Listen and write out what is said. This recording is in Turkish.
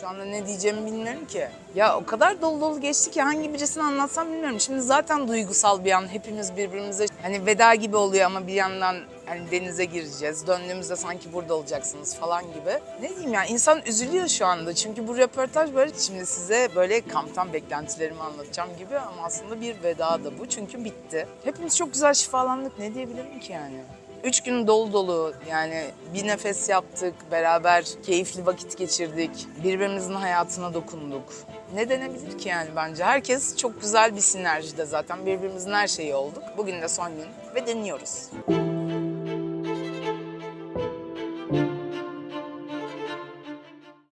Şu anda ne diyeceğimi bilmiyorum ki. Ya o kadar dolu dolu geçti ki hangi birisini anlatsam bilmiyorum. Şimdi zaten duygusal bir an hepimiz birbirimize hani veda gibi oluyor ama bir yandan hani denize gireceğiz. Döndüğümüzde sanki burada olacaksınız falan gibi. Ne diyeyim ya insan üzülüyor şu anda. Çünkü bu röportaj böyle şimdi size böyle kamptan beklentilerimi anlatacağım gibi ama aslında bir veda da bu. Çünkü bitti. Hepimiz çok güzel şifalandık. Ne diyebilirim ki yani? Üç gün dolu dolu yani bir nefes yaptık, beraber keyifli vakit geçirdik, birbirimizin hayatına dokunduk. Ne denebilir ki yani bence? Herkes çok güzel bir sinerjide zaten birbirimizin her şeyi olduk. Bugün de son gün ve deniyoruz.